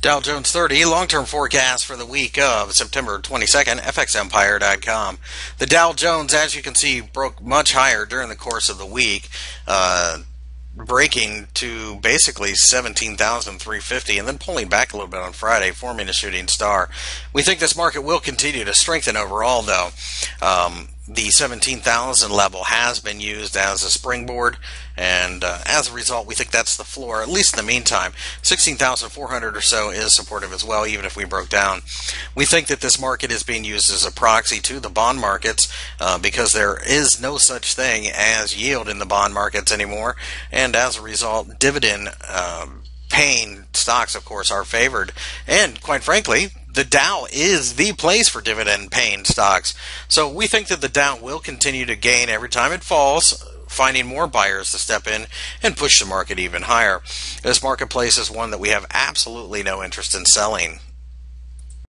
Dow Jones 30 long-term forecast for the week of September 22nd, FXEmpire.com. The Dow Jones, as you can see, broke much higher during the course of the week. Uh, breaking to basically 17,350 and then pulling back a little bit on Friday, forming a shooting star. We think this market will continue to strengthen overall, though. Um, the 17,000 level has been used as a springboard, and uh, as a result, we think that's the floor, at least in the meantime. 16,400 or so is supportive as well, even if we broke down. We think that this market is being used as a proxy to the bond markets uh, because there is no such thing as yield in the bond markets anymore, and as a result, dividend. Um, paying stocks, of course, are favored. And quite frankly, the Dow is the place for dividend paying stocks. So we think that the Dow will continue to gain every time it falls, finding more buyers to step in and push the market even higher. This marketplace is one that we have absolutely no interest in selling.